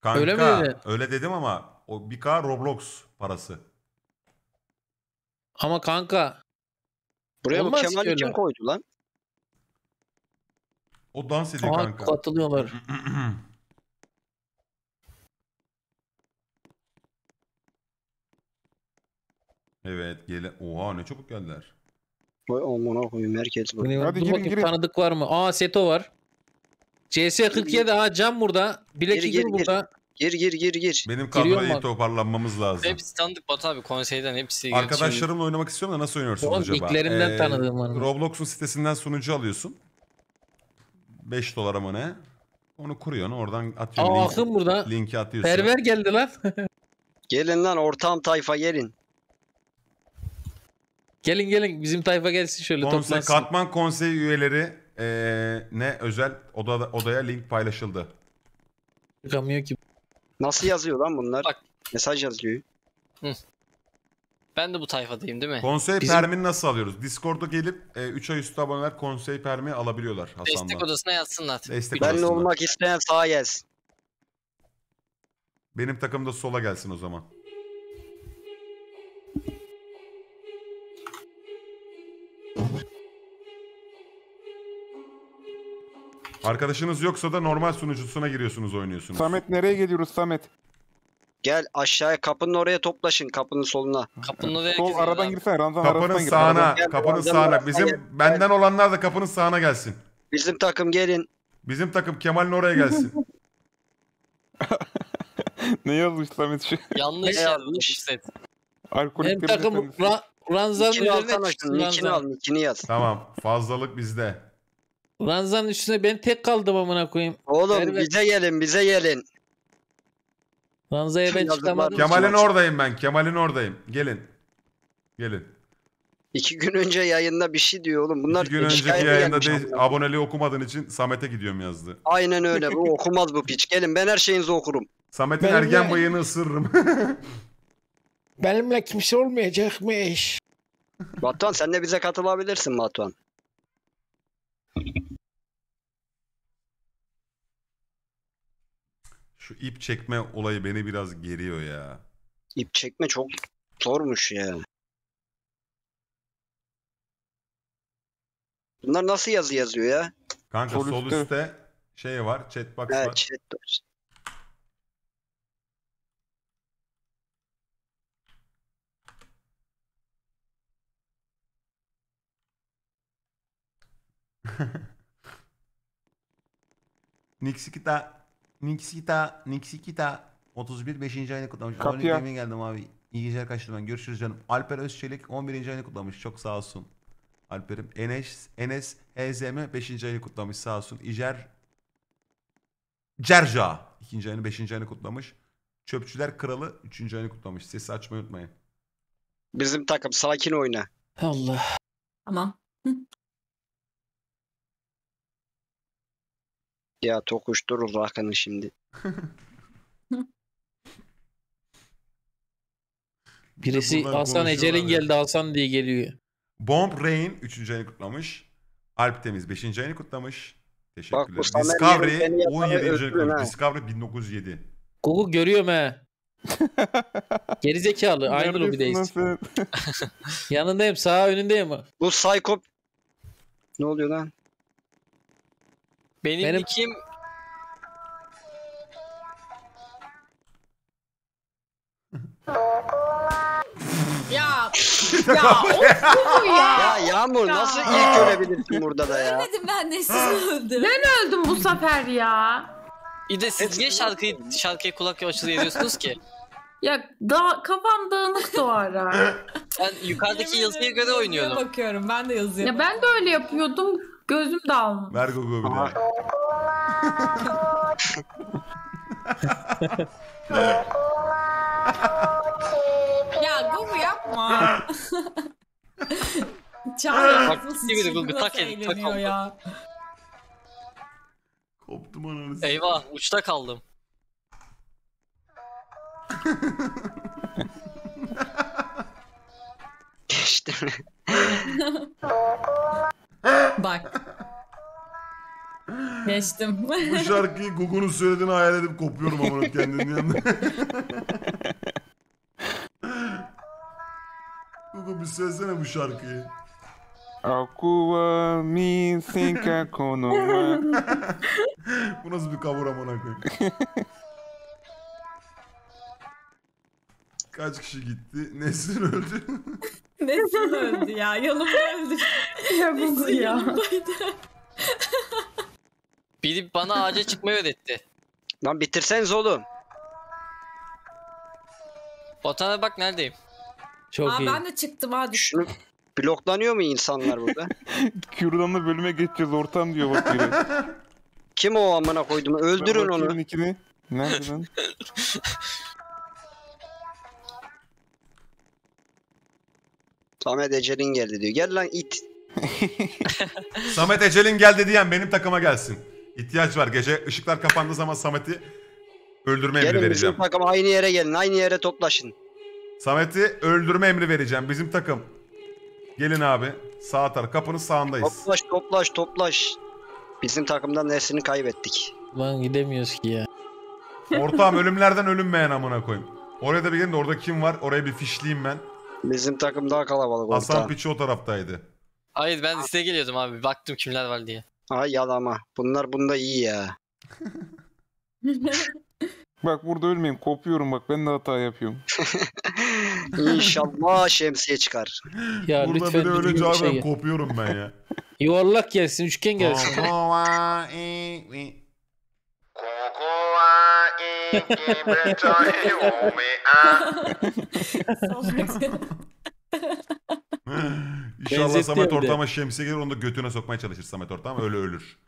Kanka Öyle mi dedi? öyle dedim ama o 1K Roblox parası. Ama kanka Buraya bu Olmaz ki Kemal'i öyle. kim koydu lan? O dans ediyor aha, kanka. katılıyorlar. Evet gele. Oha ne çabuk geldiler. Vay amına koyayım herkes bu. Hadi girin, bakayım girin. tanıdık var mı? Aa Seto var. CS47 aa Can burada. Black Gir, Eagle gir, gir. burada. Gir gir gir gir. Benim Giriyor kadroyu mu? toparlanmamız lazım. Hepsi tanıdık Batu abi konseyden hepsi. Arkadaşlarımla oynamak istiyorum da nasıl oynuyorsunuz Oğlum, acaba? Ee, nicklerimden tanıdığım var mı? Roblox'un sitesinden sunucu alıyorsun. 5 dolara mı ne? Onu kuruyorsun oradan atıyorsun. Aa link- Akın burada. linki atıyorsun. Perver geldi lan. Gelin lan ortağım tayfa gelin. gelin gelin bizim tayfa gelsin şöyle Konsey, toplansın. Katman Konseyi üyeleri ee, ne özel odada, odaya link paylaşıldı. Çıkamıyor ki. Nasıl yazıyor lan bunlar? Bak. Mesaj yazıyor. Ben de bu tayfadayım değil mi? Konsey Bizim- permini nasıl alıyoruz? Discord'a gelip 3 ay üstü aboneler konsey permi alabiliyorlar Destek Hasan'dan. odasına yazsınlar. Destek Benle odasında. olmak isteyen sağa gelsin. Benim takım da sola gelsin o zaman. Arkadaşınız yoksa da normal sunucusuna giriyorsunuz oynuyorsunuz. Samet nereye geliyoruz Samet? Gel aşağıya kapının oraya toplaşın kapının soluna. Kapının oraya Sol aradan abi. girsene Ramazan Kapının arasından gir. sağına, aradan. Gel, kapının gel, sağına. Bizim gel. benden olanlar da kapının sağına gelsin. Bizim takım gelin. Bizim takım Kemal'in oraya gelsin. ne yazmış Samet şu? Yanlış Ne yazmış yazmış? set. Alkolik Benim takım Ra Ranzan'ın Nikini üzerine alsana çıksın şunu. Nikini al. Nikini yaz. tamam, fazlalık bizde. Ranzan'ın üstüne ben tek kaldım amına koyayım. Oğlum Ver, bize gelin bize gelin. Ranza'ya ben Yazıklar çıkamadım. olsun. Kemal'in oradayım ben. Kemal'in oradayım. Gelin. Gelin. İki gün önce yayında bir şey diyor oğlum. Bunlar İki gün önceki şikayete yayında gelmiş değil, amına. aboneliği okumadığın için Samet'e gidiyorum yazdı. Aynen öyle. Bu okumaz bu piç. Gelin ben her şeyinizi okurum. Samet'in Benim ergen bıyığını ısırırım. Benimle kimse olmayacakmış. Batuhan sen de bize katılabilirsin Batuhan. Şu ip çekme olayı beni biraz geriyor ya. İp çekme çok zormuş ya. Bunlar nasıl yazı yazıyor ya? Kanka Sol sol, üstte. üstte şey var, chatbox Evet, var. chat doors. Nixikita, Nixikita, Nixikita. 31 5. ayını kutlamış. Kapıya. Yemeğe geldim abi. İyi geceler kaçtım ben. Görüşürüz canım. Alper Özçelik 11. ayını kutlamış. Çok sağ olsun. Alper'im. Enes, Enes HZM 5. ayını kutlamış. Sağ olsun. İjer Cerca 2. ayını 5. ayını kutlamış. Çöpçüler Kralı 3. ayını kutlamış. Sesi açmayı unutmayın. Bizim takım sakin oyna. Allah. Tamam. Ya tokuşturur Rakan'ı şimdi. Birisi Bunlar Hasan Ecel'in ya. geldi Hasan diye geliyor. Bomb Rain 3. ayını kutlamış. Alp Temiz 5. ayını kutlamış. Teşekkürler. bu Samer Discovery yerim yapanı 17. ayını öpüyorum kutlamış. Discovery 1907. Google görüyorum he. Gerizekalı. Aynı lobideyiz. sen? Yanındayım sağ önündeyim. Bu psycho... Ne oluyor lan? Benim, Benim- nikim Ya ya bu ya. Ya Yağmur Ya. nasıl ilk ölebilirsin burada da ya? Dedim ben de sizi öldüm. Öldüm bu sefer ya. bir de siz niye şarkıyı şarkıya kulak açılı ediyorsunuz ki? Ya da kafam dağınıktı o ara. Ben yukarıdaki yazıya göre oynuyorum. bakıyorum. Ben de yazıyorum. ya ben de öyle yapıyordum. Gözüm dağılmış. Ver Gogo bir daha. Ya Gugu yapma. Çağrı Bak, gibi de nasıl tak el- tak eğleniyor oldu. ya. Koptum ananı. Eyvah uçta kaldım. İşte Bak. Geçtim. Bu şarkıyı Gogo'nun söylediğini hayal edip kopuyorum ama kendinin yanında. Gogo bir söylesene bu şarkıyı. Aqua mi senka konoma. Bu nasıl bir kavur amına koyayım. Kaç kişi gitti? Nesrin öldü. Nesrin öldü ya. Yanımda öldü. ya Gugu ya. Biri bana ağaca çıkmayı öğretti. Lan bitirseniz oğlum. Botana bak neredeyim. Çok Aa, iyi. ben de çıktım hadi. Şunu bloklanıyor mu insanlar burada? Kürdanlı bölüme geçeceğiz ortam diyor bak biri. Kim o amına koydum? Öldürün Ben onu. Nerede lan? Samet Ecelin geldi diyor. Gel lan it. Samet Ecel'in geldi diyen benim takıma gelsin. İhtiyaç var. Gece ışıklar kapandığı zaman Samet'i öldürme emri Gelin bizim vereceğim. takım aynı yere gelin. Aynı yere toplaşın. Samet'i öldürme emri vereceğim. Bizim takım. Gelin abi. Sağ taraf. Kapının sağındayız. Toplaş toplaş toplaş. Bizim takımdan Nesrin'i kaybettik. Lan gidemiyoruz ki ya. Ortağım ölümlerden ölünmeyen amına koyayım. Oraya da bir gelin de orada kim var? Oraya bir fişleyeyim ben. Bizim takım daha kalabalık Hasan orta. Piçi o taraftaydı. Hayır ben size geliyordum abi. Baktım kimler var diye. Ay yalama. Bunlar bunda iyi ya. Bak burada ölmeyeyim kopuyorum bak ben de hata yapıyorum. İnşallah şemsiye çıkar. Ya Burada lütfen ölünce bir abi şey kopuyorum ben ya. Yuvarlak gelsin, üçgen gelsin. İnşallah Benzetti Samet hem de. ortama şemsiye gelir onu da götüne sokmaya çalışır Samet ortama öyle ölür.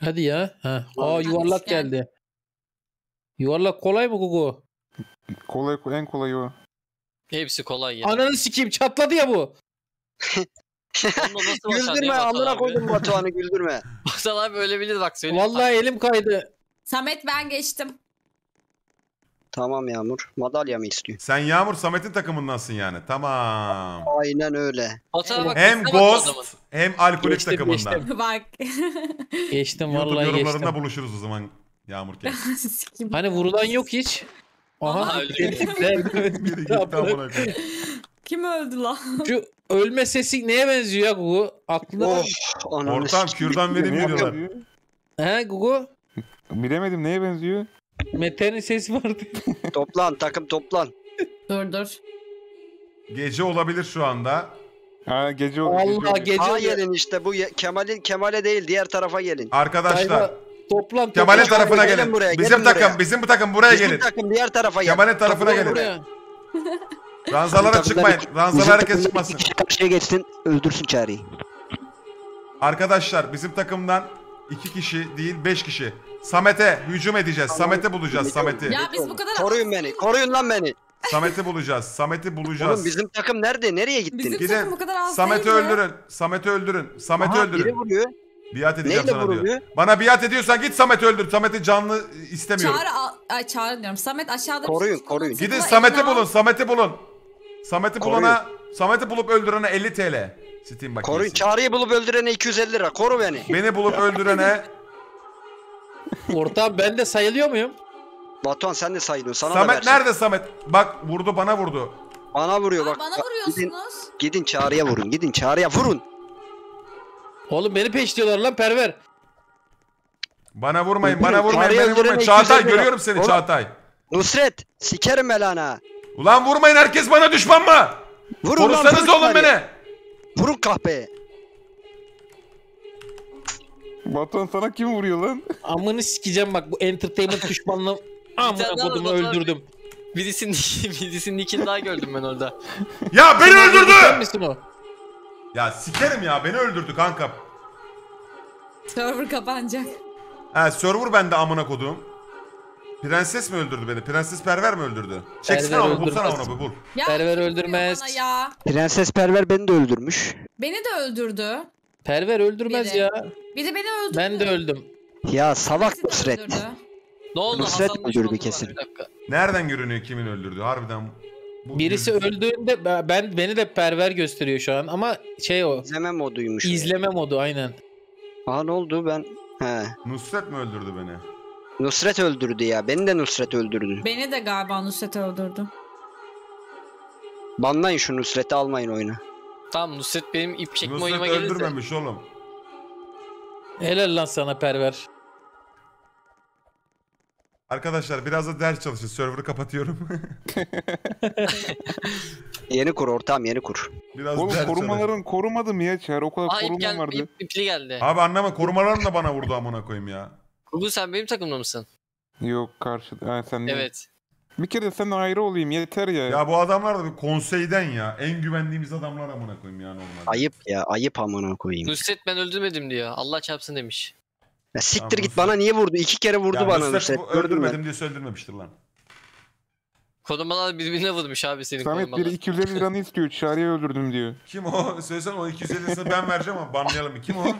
Hadi ya. Ha. Aa yuvarlak geldi. Yuvarlak kolay mı Gugu? Kolay en kolay o. Hepsi kolay ya. Ananı sikeyim çatladı ya bu. Güldürme amına koydum Batuhan'ı güldürme. Batuhan abi ölebilir bak söyleyeyim. Vallahi elim kaydı. Samet ben geçtim. Tamam Yağmur. Madalya mı istiyor? Sen Yağmur Samet'in takımındansın yani. Tamam. Aynen öyle. Batuhan bak. Hem bak. Ghost hem alkolik Geçtim, takımından. geçtim. Bak. Geçtim YouTube vallahi yorumlarında geçtim. buluşuruz o zaman Yağmur. Hani vurulan yok hiç. Aha. Aha, öldü. Biri gitti amına koyayım. Kim öldü lan? Şu ölme sesi neye benziyor ya Gugu? Aklına Oh ananı Ortam sikeyim. kürdan vereyim diyorlar. He Gugu? Bilemedim neye benziyor? Mete'nin sesi vardı. Toplan takım toplan. Dur dur. Gece olabilir şu anda. Ha gece oldu. Allah gece. gece gelin işte bu ye- Kemal'in Kemal'e değil diğer tarafa gelin. Arkadaşlar Toplan Kemal'in toplan. tarafına gelin gelin. buraya, Bizim gelin takım, buraya. bizim bu takım buraya Bizim gelin. takım diğer tarafa gelin. Kemal'in tarafına Toplan gelin. Ranzalara çıkmayın. Ranzalara herkes çıkmasın. iki kişi Karşıya geçsin öldürsün çareyi. Arkadaşlar bizim takımdan iki kişi değil beş kişi. Samet'e hücum edeceğiz. Samet'i bulacağız Samet'i. Ya biz bu kadar Koruyun beni. Koruyun lan beni. Samet'i bulacağız. Samet'i bulacağız. Oğlum bizim takım nerede? Nereye gittiniz? Bizim Gidin. takım bu kadar az Samet'i değil ya. öldürün. Samet'i öldürün. Samet'i Aha, biri öldürün. vuruyor. Biat edeceğim Neyle sana diyor. vuruluyor? Bana biat ediyorsan git Samet'i öldür. Samet'i canlı istemiyorum. Çağrı al- ay çağrı diyorum. Samet aşağıda Koruyun, şey koruyun. Gidin Samet'i bulun. Samet'i bulun. Samet'i bulana Samet'i bulup öldürene 50 TL. Steam bakiyesi. Koruyun. Çağrı'yı bulup öldürene 250 lira. Koru beni. Beni bulup öldürene Ortağım ben de sayılıyor muyum? Batuhan sen de sayılıyorsun. Sana da Samet versin. nerede Samet? Bak vurdu bana vurdu. Bana vuruyor bak. bana Bak, Gidin, vuruyorsunuz. gidin Çağrı'ya vurun. Gidin Çağrı'ya vurun. Oğlum beni peşliyorlar lan perver. Bana vurmayın, bana vurmayın, beni vurmayın. Çağatay 250 lira. görüyorum seni Oğlum. Çağatay. Nusret. Sikerim belana. Ulan vurmayın herkes bana düşman mı? Vurun lan, Korusanız oğlum Çağrı'ya. beni. Vurun kahpeye. Batuhan sana kim vuruyor lan? Amını sikeceğim bak bu entertainment düşmanlığı. Amına kodumu öldürdüm. Birisinin, birisinin ikini daha gördüm ben orada. Ya beni Sen öldürdü. misin o? Ya sikerim ya beni öldürdü kanka. Server kapanacak. Ha server bende amına kodum. Prenses mi öldürdü beni? Prenses Perver mi öldürdü? Çeksene Perver onu bulsana öldürmez. onu bir bul. Ya Perver öldürmez. bana Ya. Prenses Perver beni de öldürmüş. Beni de öldürdü. Perver öldürmez Biri. ya. Bir de beni öldürdü. Ben de öldüm. Ya salak Birisi de Nusret. öldürdü. Ne oldu? Nusret Hasan'ın öldürdü var. kesin. Bir dakika. Nereden görünüyor kimin öldürdüğü? Harbiden. bu Birisi yüz- öldüğünde ben- ben beni de perver gösteriyor şu an ama şey o. İzleme moduymuş. izleme modu aynen. Aha ne oldu ben? He. Nusret mi öldürdü beni? Nusret öldürdü ya. Beni de Nusret öldürdü. Beni de galiba Nusret öldürdü. Banlayın şu Nusret'i almayın oyuna. Tamam Nusret benim ip çekme Nusret oyunuma gelirse. öldürmemiş oğlum. Helal lan sana perver. Arkadaşlar biraz da ders çalışın. Server'ı kapatıyorum. Yeni kur ortağım yeni kur. biraz Oğlum ders çalışın. korumaların korumadı mı ya Çağrı? O kadar Aa ip korumam geldi. vardı. Ip, ipli geldi. Abi anlama korumaların da bana vurdu amına koyayım ya. Google sen benim takımda mısın? Yok karşı. Ha, sen de- Evet. Bir kere de seninle ayrı olayım yeter ya. Ya bu adamlar da bir konseyden ya. En güvendiğimiz adamlar amına koyayım ya normalde. Ayıp ya ayıp amına koyayım. Nusret ben öldürmedim diyor. Allah çarpsın demiş. Ya siktir Tamam, git Nusret- bana niye vurdu? İki kere vurdu ya bana Nusret Nusret. bu Gördün mü? öldürmedim diye öldürmemiştir lan. Korumalar birbirine vurmuş abi senin Samet korumalar. biri 250 liranı istiyor. Çağrı'yı öldürdüm diyor. Kim o? Söylesen o 250'sini ben vereceğim ama banlayalım? Kim o? Kim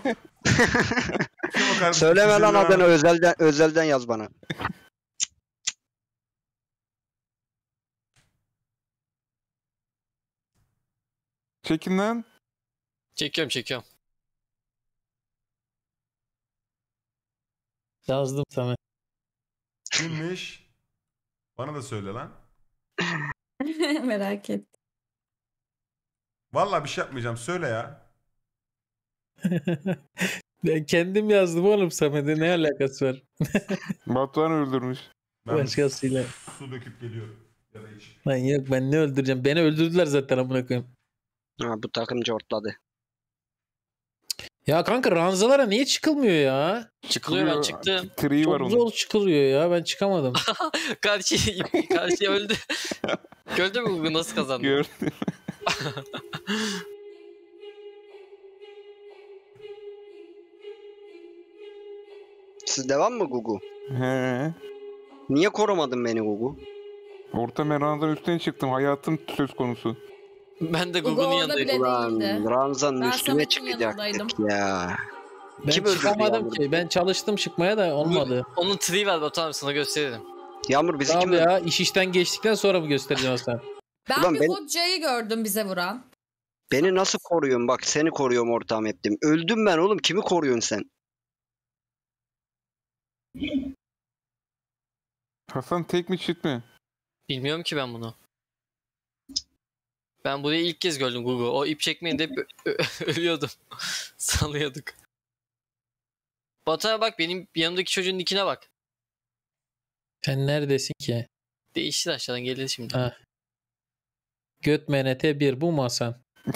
o kardeşim? Söyleme 250 lan lira- adını özelden özelden yaz bana. Çekin lan. Çekiyorum çekiyorum. Yazdım sana. Kimmiş? Bana da söyle lan. Merak et. Vallahi bir şey yapmayacağım. Söyle ya. ben kendim yazdım oğlum Samet'e ne alakası var Batuhan öldürmüş. Ben başkasıyla. su döküp geliyorum. Ya da iç. Lan yok ben ne öldüreceğim. Beni öldürdüler zaten amına koyayım. Ha, bu takımcı ortladı. Ya kanka ranzalara niye çıkılmıyor ya? Çıkılıyor ben çıktım. Triği var Çok onun. zor çıkılıyor ya. Ben çıkamadım. Karşı, karşı öldü. Gördün mü Google nasıl kazandı? Gör. Siz devam mı Gugu? He. Niye korumadın beni Gugu? Orta meranzanın üstüne çıktım. Hayatım söz konusu. Ben de Google Google'un orada yanındaydım. bile Ulan değildi. Ranzanın Ben üstüne Samet'in çıkacaktık yanındaydım. ya. Ben Kim öldürdü çıkamadım Yağmur'u? ki. Ben çalıştım çıkmaya da olmadı. Onun tree var Batuhan sana gösteririm. Yağmur bizi kim Abi öldürdü? ya iş işten geçtikten sonra mı göstereceğim sen? Ben Ulan bir ben- hocayı gördüm bize vuran. Beni nasıl koruyorsun? Bak seni koruyorum ortağım ettim. Öldüm ben oğlum. Kimi koruyorsun sen? Hasan tek mi çift mi? Bilmiyorum ki ben bunu. Ben burayı ilk kez gördüm Google. O ip ö- ö- ölüyordum. Salıyorduk. Batuhan'a bak benim yanımdaki çocuğun dikine bak. Sen neredesin ki? Değişti aşağıdan gelir şimdi. Ha. Göt menete bir bu mu Hasan?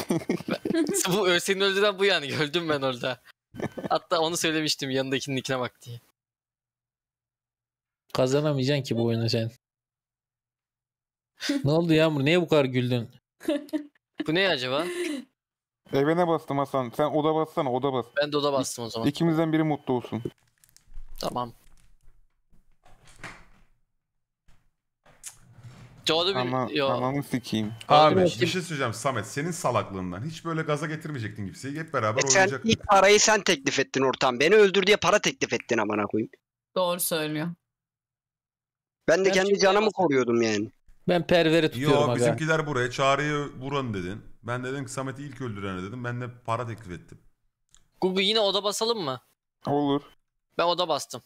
bu seni öldüren bu yani gördüm ben orada. Hatta onu söylemiştim yanındakinin dikine bak diye. Kazanamayacaksın ki bu oyunu sen. ne oldu Yağmur? Niye bu kadar güldün? Bu ne acaba? Evene bastım Hasan. Sen oda bassana oda bas. Ben de oda bastım o zaman. İkimizden biri mutlu olsun. Tamam. Doğru bir... Ama Yo. ananı sikeyim. Abi bir şey söyleyeceğim Samet. Senin salaklığından hiç böyle gaza getirmeyecektin kimseyi. Hep beraber E sen oynayacaktık. ilk parayı sen teklif ettin ortağım. Beni öldür diye para teklif ettin amına koyayım. Doğru söylüyor. Ben de Ben kendi canımı koruyordum yani. Ben perveri tutuyorum Yo aga. bizimkiler buraya çağrıyı vuran dedin. Ben dedim ki Samet'i ilk öldürene dedim. Ben de para teklif ettim. Google yine oda basalım mı? Olur. Ben oda bastım.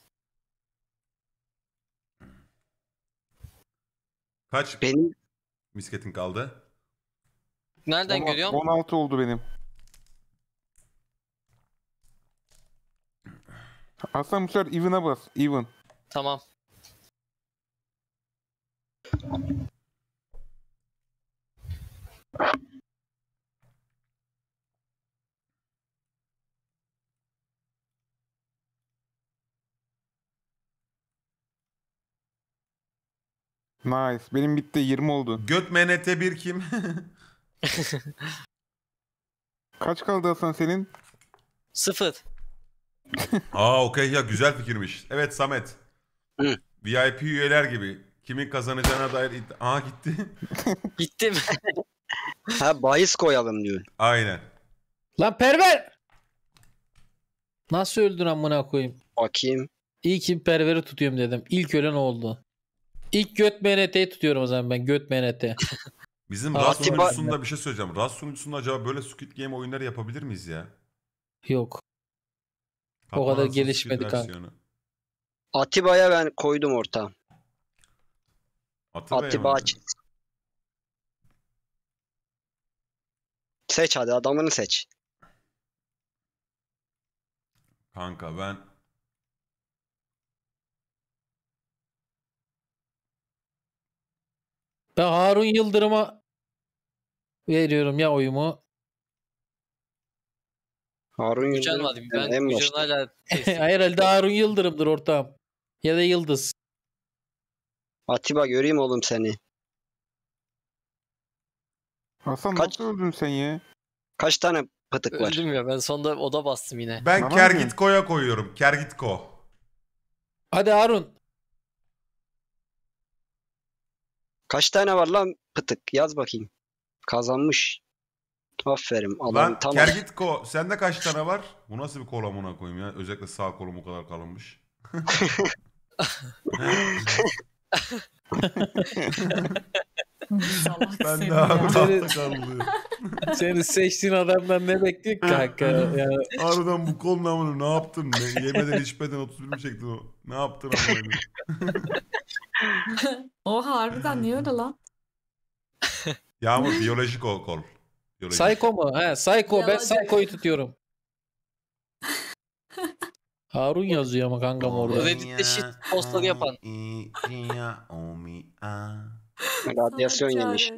Kaç Benim misketin kaldı? Nereden On- görüyorum? 16 oldu benim. Hasan bu sefer even'a bas. Even. Tamam. Nice. Benim bitti 20 oldu. Göt MNT bir kim? Kaç kaldı Hasan senin? Sıfır. Aa okey ya güzel fikirmiş. Evet Samet. Hı. VIP üyeler gibi. Kimin kazanacağına dair iddia... Aa gitti. Gittim. ha bahis koyalım diyor. Aynen. Lan perver! Nasıl öldün amına koyayım? Bakayım. İyi ki perveri tutuyorum dedim. İlk ölen oldu. İlk göt MNT'yi tutuyorum o zaman ben. Göt MNT. Bizim Aa, RAS Atiba- sunucusunda bir şey söyleyeceğim. RAS sunucusunda acaba böyle Squid Game oyunları yapabilir miyiz ya? Yok. O kadar gelişmedi Squid kanka. versiyonu. Atiba'ya ben koydum ortağım. Atiba'ya Atiba aç. Seç hadi adamını seç. Kanka ben Ben Harun Yıldırım'a veriyorum ya oyumu. Harun Yıldırım. vardı. Ben en Uçan'ın başta. hala teslim. Herhalde Harun Yıldırım'dır ortağım. Ya da Yıldız. Atiba göreyim oğlum seni. Hasan Kaç- nasıl öldün sen ya? Kaç tane pıtık var? Öldüm ya ben sonunda oda bastım yine. Ben Tamam Kergitko'ya koyuyorum. Kergitko. Hadi Harun. Kaç tane var lan pıtık? Yaz bakayım. Kazanmış. Aferin. Adam Lan tamam. Kergitko sende kaç tane var? Bu nasıl bir kol amına koyayım ya? Özellikle sağ kolum o kadar kalınmış. Ben seni de abi Seni-. Senin seçtiğin adamdan ne bekliyor kanka? Yani Harbiden bu kol namını ne yaptın? Ne, yemeden içmeden 31 mi çektin o? Ne yaptın koyayım? Oha harbiden niye öyle lan? Yağmur biyolojik o kol. Biyolojik. Psycho mu? He, Psycho. Ben. Psycho'yu tutuyorum. Harun yazıyor ama kankam orada. Reddit'te shit postları yapan. Radyasyon yemiş.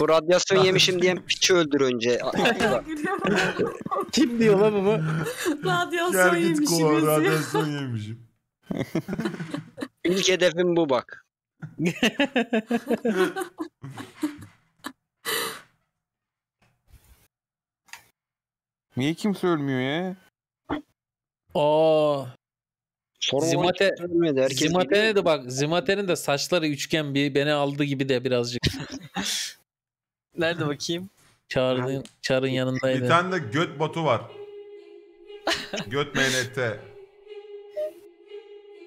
Bu radyasyon yemişim diyen piçi öldür önce. Kim diyor lan bunu? Radyasyon yemişim yazıyor. radyasyon yemişim. İlk hedefim bu bak. Niye kimse ölmüyor ya? Aa, Sorun Zimate-. Herkes Zimate'ne de bak. Zimate'nin de saçları üçgen bir beni aldı gibi de birazcık. Nerede bakayım? Çağrı'nın Çağrı'nın Bir yanındaydı. tane de göt botu var. göt MNT.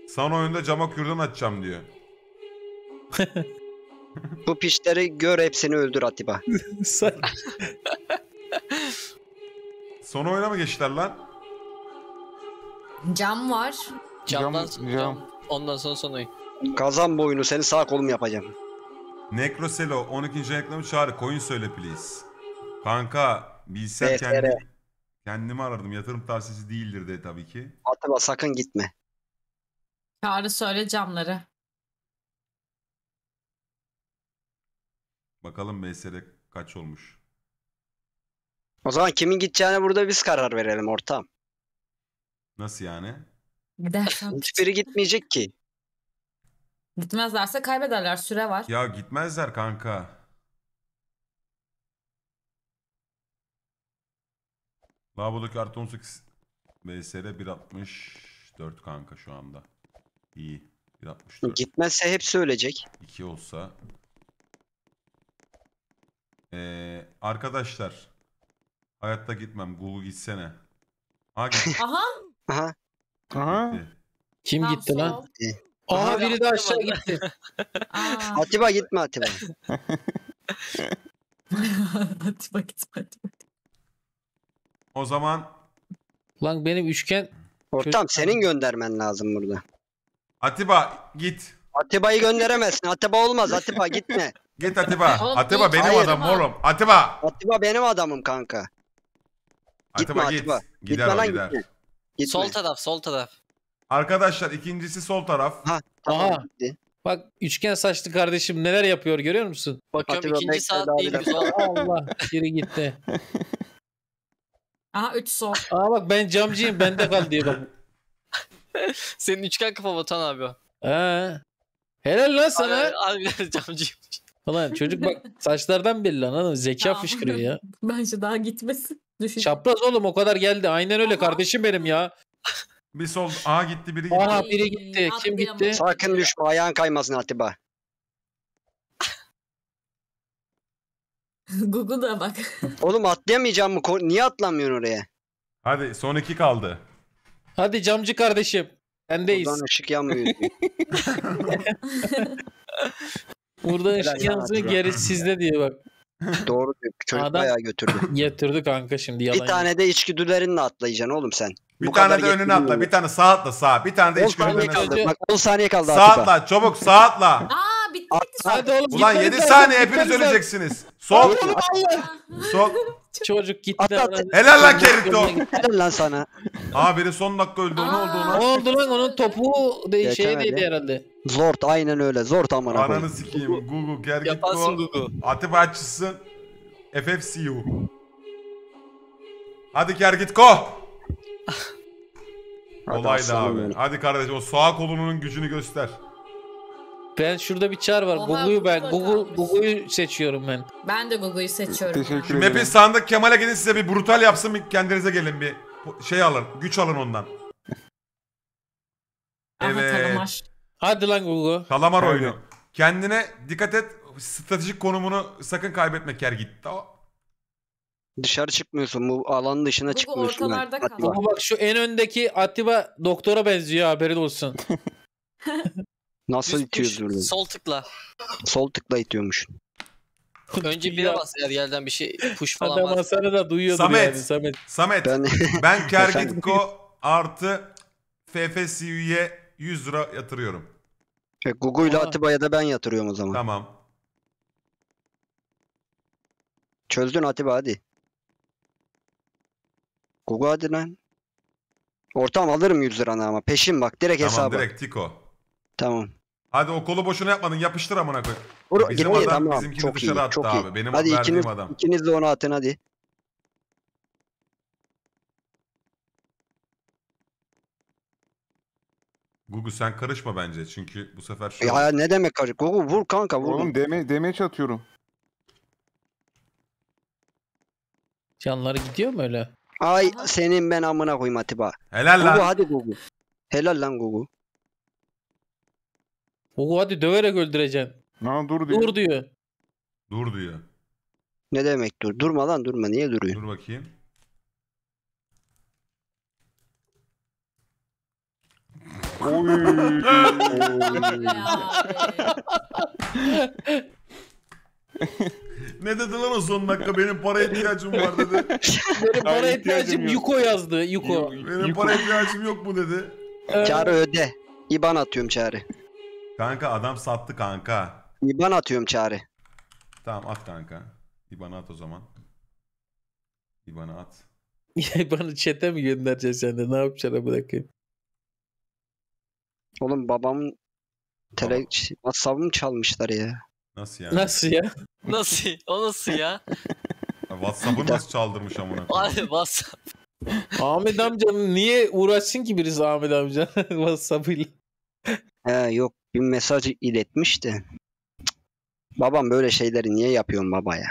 Sana oyunda cama kürdan açacağım diyor. Bu piçleri gör hepsini öldür Atiba. Son oyuna mı geçtiler lan? Cam var. Camdan Cam- cam. Ondan sonra son oyun. Kazan boyunu seni sağ kolum yapacağım. Necroselo 12. reklamı çağrı. Coin söyle please. Kanka bilsem BSR. kendi, kendimi arardım. Yatırım tavsiyesi değildir de tabii ki. Atiba sakın gitme. Çağrı söyle camları. Bakalım BSR kaç olmuş. O zaman kimin gideceğine burada biz karar verelim ortam. Nasıl yani? Gidersen. Hiçbiri gitmeyecek ki. Gitmezlerse kaybederler. Süre var. Ya gitmezler kanka. Lavabodaki artı 18 BSR 1.64 kanka şu anda. İyi. 1.64. Gitmezse hepsi ölecek. 2 olsa. Ee, arkadaşlar. Hayatta gitmem. Google gitsene. Ha. Aha. Aha. Aha. Kim tam gitti lan? sol. Aha Aha. biri de aşağı gitti. Aa. Atiba gitme Atiba. hadi bak gitme hadi. O zaman Lan benim üçgen Ortam Çocuk- senin göndermen lazım burada. Atiba git. Atiba'yı gönderemezsin. Atiba olmaz. Atiba gitme. Git Atiba. Oğlum, Atiba git. benim Hayır. adam oğlum. Atiba. Atiba benim adamım kanka. Gitme Atiba git. Atiba. Gider Gitme o lan gider. gitme. Gitme. Sol taraf, sol taraf. Arkadaşlar ikincisi sol taraf. Ha, tamam Aha. gitti. bak üçgen saçlı kardeşim neler yapıyor görüyor musun? Bakıyorum Atiba ikinci saat değil. Allah biri gitti. Aha 3 sol. Aa bak ben camcıyım bende kal diyor bak. Senin üçgen kafa Batuhan abi o. Ha. Helal lan sana. Harbiden camcıyım. Ulan çocuk bak saçlardan belli lan mı? Zeka fışkırıyor ya. Bence daha gitmesin. Düşün. Çapraz oğlum o kadar geldi. Aynen öyle kardeşim benim ya. Bir sol. Aha gitti biri gitti. Aha biri gitti. Kim gitti? Sakın düşme. Ayağın kaymasın Atiba. Google'da bak. Oğlum atlayamayacağım mı? Ko- Niye atlamıyorsun oraya? Hadi son iki kaldı. Hadi camcı kardeşim. Sendeyiz. Buradan ışık yanmıyor. diyor. Burada ışık yansın geri sizde diyor bak. Doğru diyor. Çocuk Adam- bayağı götürdü. Getirdi kanka şimdi yalan. Bir tane de içgüdülerinle atlayacaksın oğlum sen. Bir Bu tane kadar de önüne atla. Bir tane sağ atla sağ. Bir tane de 10 içgörü saniye önüne kaldı. Bak 10 saniye kaldı Sağ Atiba. atla çabuk sağ atla. Aa bitti Hadi oğlum Ulan gitmeniz 7 lazım, saniye hepiniz gitmeniz lazım. öleceksiniz. Sol. Sol. Çocuk gitti. At, Helal lan. Kerito. Helal lan sana. Aa biri son dakika öldü. O ne oldu Ne ona? oldu lan onun topu de şeye Geçemedi. değdi herhalde. Zort aynen öyle. Zort amına Ananı koyayım. sikeyim. Google Yaparsın Gergitko. Gugu. Atiba açısın. FFCU. Hadi Kergitko. Kolaydı aslanım abi. benim. Hadi kardeşim o sağ kolunun gücünü göster. Ben şurada bir çar var. Oha, Google'yu ben Google kalmış. Google'yu seçiyorum ben. Ben de Google'yu seçiyorum. Teşekkür Şu ederim. map'in sağındaki Kemal'e gidin size bir brutal yapsın bir kendinize gelin bir şey alın. Güç alın ondan. Aha Evet. kalamar. Hadi lan Google. Kalamar Hadi. oyunu. Kendine dikkat et. Stratejik konumunu sakın kaybetme Kergit. Dışarı çıkmıyorsun. Bu alanın dışına Google çıkmıyorsun. lan. ortalarda Atiba. kal. Bak şu en öndeki Atiba doktora benziyor haberin olsun. Nasıl Düz itiyor push, böyle? Sol tıkla. Sol tıkla itiyormuş. Önce bire bas eğer yerden bir şey push falan Adam var. Hasan'ı da duyuyordur Samet. yani Samet. Samet Ben ben Kergitko artı FFCU'ye 100 lira yatırıyorum. E, Google ile Aa. Atiba'ya da ben yatırıyorum o zaman. Tamam. Çözdün Atiba hadi. Google hadi lan. Ortam alırım 100 liranı ama. Peşin bak direkt Tamam hesaba. direkt Tiko. Tamam. Hadi o kolu boşuna yapmadın yapıştır amına koy. Vur, Bizim adam tamam. bizimkini Çok dışarı iyi, attı çok abi. iyi. Benim hadi verdiğim ikiniz, adam. ikiniz de onu atın hadi. Gugu sen karışma bence çünkü bu sefer şu Ya ne demek karı? Google vur kanka vur. Oğlum deme, demeç atıyorum. Canları gidiyor mu öyle? Ay senin ben amına koyayım Atiba. Helal Google lan. hadi Google. Helal lan Google. Google hadi döverek öldüreceksin. Na dur diyor. Dur diyor. Dur diyor. Ne demek dur? Durma lan durma. Niye duruyorsun? Dur bakayım. Oy. Ne dedi lan o son dakika benim para ihtiyacım var dedi. Benim para ihtiyacım yok. Yuko yazdı. Yuko. Benim para ihtiyacım yok mu dedi. Ee, Çağrı öde. İban atıyorum Çağrı. Kanka adam sattı kanka. İban atıyorum Çağrı. Tamam at kanka. İban'a at o zaman. İban'a at. Bana chat'e mi göndereceksin sen de? Ne yapacaksın bırakayım? Oğlum babamın tele WhatsApp'ımı çalmışlar ya. Nasıl yani? Nasıl ya? Nasıl? O nasıl ya? Whatsapp'ı nasıl çaldırmış amına koyayım? Hadi bas. Ahmet amcanın niye uğraşsın ki birisi Ahmet amca WhatsApp'ıyla? He yok bir mesaj iletmiş de. Cık. Babam böyle şeyleri niye yapıyorsun baba ya?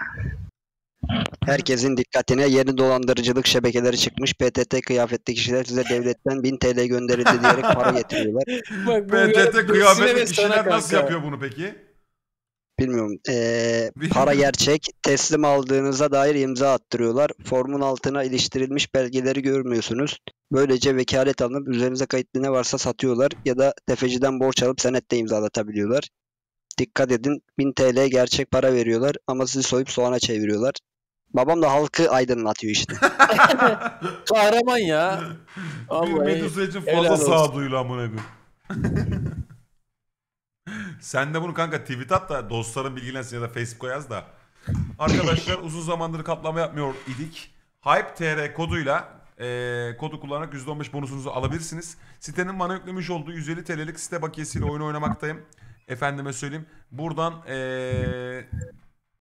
Herkesin dikkatine yeni dolandırıcılık şebekeleri çıkmış. PTT kıyafetli kişiler size devletten 1000 TL gönderildi diyerek para getiriyorlar. Bak, PTT kıyafetli kişiler nasıl yapıyor bunu peki? Bilmiyorum. Ee, para gerçek. Teslim aldığınıza dair imza attırıyorlar. Formun altına iliştirilmiş belgeleri görmüyorsunuz. Böylece vekalet alınıp üzerinize kayıtlı ne varsa satıyorlar ya da tefeciden borç alıp senette imzalatabiliyorlar. Dikkat edin 1000 TL gerçek para veriyorlar ama sizi soyup soğana çeviriyorlar. Babam da halkı aydınlatıyor işte. Kahraman ya. Bir Vallahi Medusa için helal fazla olsun. sağduyulu amına koyayım. Sen de bunu kanka tweet at da dostların bilgilensin ya da Facebook'a yaz da. Arkadaşlar uzun zamandır katlama yapmıyor idik. Hype TR koduyla eee kodu kullanarak %15 bonusunuzu alabilirsiniz. Sitenin bana yüklemiş olduğu 150 TL'lik site bakiyesiyle oyun oynamaktayım. Efendime söyleyeyim. Buradan eee